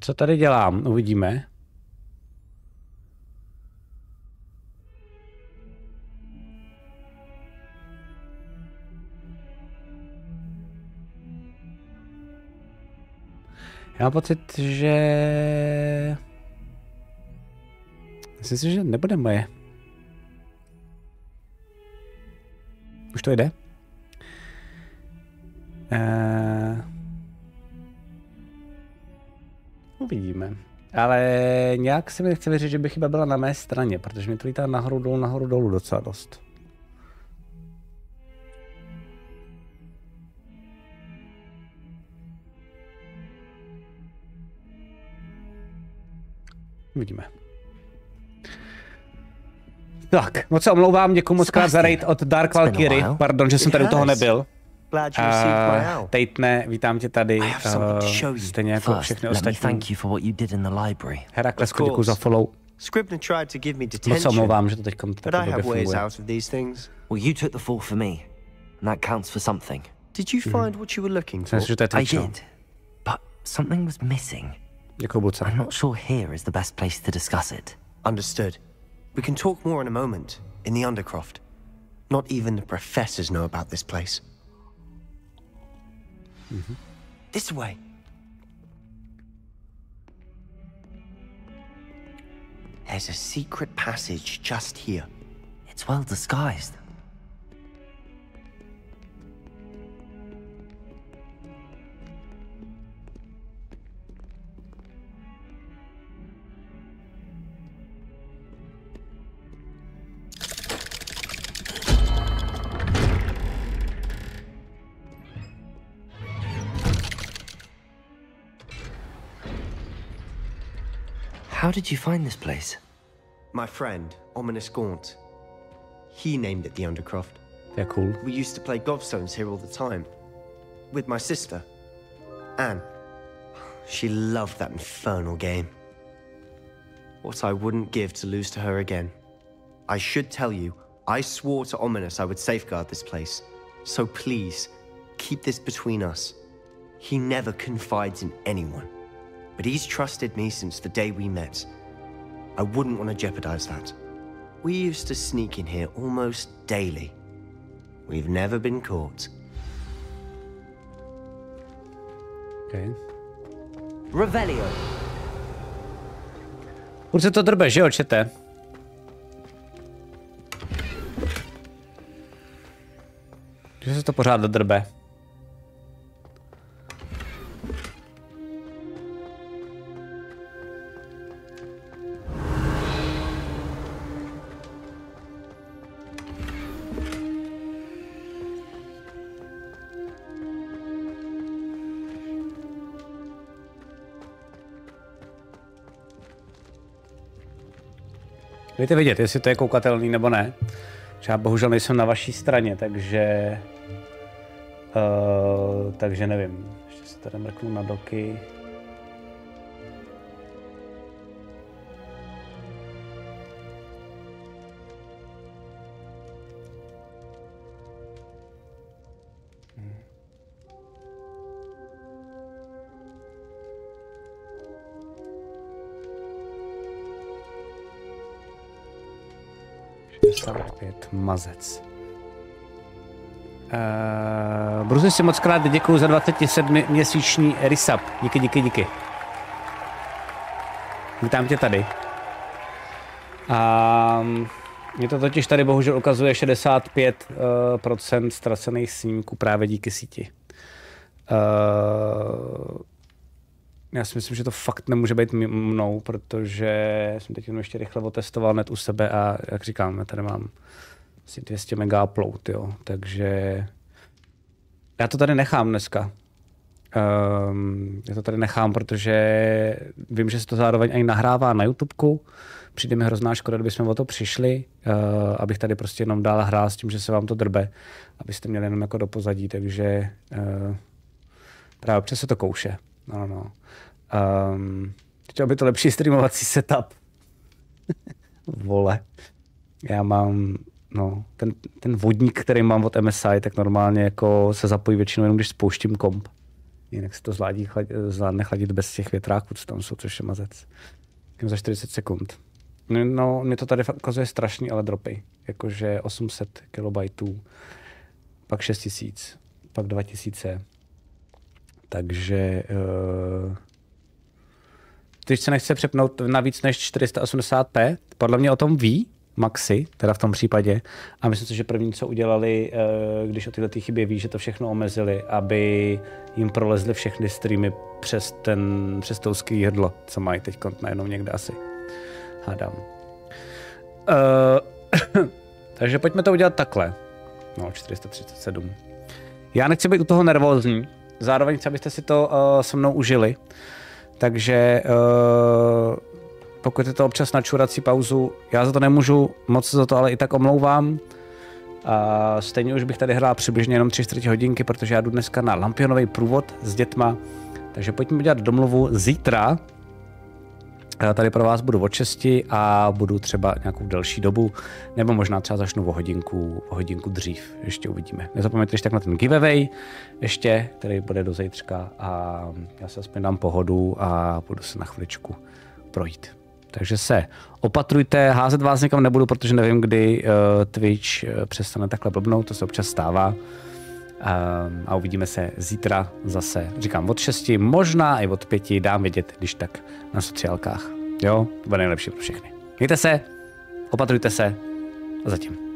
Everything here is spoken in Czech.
Co tady dělám? Uvidíme. Já mám pocit, že... Myslím si, že nebude moje. Už to jde? Uh... Uvidíme. Ale nějak si mi nechce věřit, že by chyba byla na mé straně, protože mi to lítá nahoru dolů, nahoru dolů docela dost. Uvidíme. Tak, moc se omlouvám, děkuji moc krát za raid od Dark Valkyrie. Pardon, že jsem tady u toho nebyl. Uh, Tejtne, vítám tě tady, uh, stejně jako všechny ostatní. Herakles, děkuji za follow. Scribner tried to give me detention. Moc se omlouvám, že to teď tak blbě funguje. Well, you took the fall for me, and that counts for something. Did you find what you were looking for? I did, but something was missing. I'm not sure here is the best place to discuss it. Understood. We can talk more in a moment, in the Undercroft. Not even the professors know about this place. Mm -hmm. This way. There's a secret passage just here. It's well disguised. How did you find this place? My friend, Ominous Gaunt. He named it the Undercroft. They're cool. We used to play gobstones here all the time. With my sister, Anne. She loved that infernal game. What I wouldn't give to lose to her again. I should tell you, I swore to Ominous I would safeguard this place. So please, keep this between us. He never confides in anyone but he's trusted me since the day we met. I wouldn't want to jeopardize that. We used to sneak in here almost daily. We've never been caught. Okay. Revelio. Se to drbe, že jo, čete? Že se to pořád drbe. Dejte vědět, jestli to je koukatelný nebo ne. Já bohužel nejsem na vaší straně, takže... Uh, takže nevím. Ještě se tady mrknu na doky. Opět mazec. Uh, Bruzi si moc krát děkuji za 27 měsíční resub. Díky, díky, díky. Vítám tě tady. A mě to totiž tady bohužel ukazuje 65% uh, ztracených snímků právě díky síti. Uh, já si myslím, že to fakt nemůže být mnou, protože jsem teď jenom ještě rychle otestoval net u sebe a jak říkám, já tady mám asi 200 mega upload, jo, takže já to tady nechám dneska. Um, já to tady nechám, protože vím, že se to zároveň i nahrává na YouTubeku. Přijde mi hrozná škoda, kdybychom o to přišli, uh, abych tady prostě jenom dál hrál s tím, že se vám to drbe, abyste měli jenom jako do pozadí, takže uh, právě občas se to kouše. No, no. Um, chtěl by to lepší streamovací setup. Vole. Já mám, no, ten, ten vodník, který mám od MSI, tak normálně jako se zapojí většinou jenom, když spouštím komp. Jinak se to zvládí, chlad, zvládne chladit bez těch větráků, co tam jsou, což je mazec. Za 40 sekund. No, no, mě to tady fakt ukazuje strašný, ale dropy. Jakože 800 kilobajtů, pak 6000, pak 2000. Takže uh, když se nechce přepnout na víc než 480p, podle mě o tom ví Maxi, teda v tom případě. A myslím si, že první, co udělali, uh, když o tyhle chyby ví, že to všechno omezili, aby jim prolezly všechny streamy přes, ten, přes to jídlo, co mají teď najednou někde asi. Hádám. Uh, takže pojďme to udělat takhle. No, 437. Já nechci být u toho nervózní, zároveň chci, abyste si to uh, se mnou užili. Takže uh, pokud je to občas na čurací pauzu, já za to nemůžu, moc za to ale i tak omlouvám. A stejně už bych tady hrál přibližně jenom 3 čtvrtě hodinky, protože já jdu dneska na Lampionový průvod s dětma. Takže pojďme udělat domluvu zítra, tady pro vás budu od 6 a budu třeba nějakou delší dobu, nebo možná třeba začnu o hodinku, o hodinku dřív, ještě uvidíme. Nezapomeňte ještě tak na ten giveaway, ještě, který bude do zítřka a já se aspoň dám pohodu a budu se na chviličku projít. Takže se opatrujte, házet vás někam nebudu, protože nevím, kdy uh, Twitch uh, přestane takhle blbnout, to se občas stává. Um, a uvidíme se zítra zase, říkám od 6, možná i od 5, dám vědět, když tak na sociálkách. Jo, to bude nejlepší pro všechny. Mějte se, opatrujte se a zatím.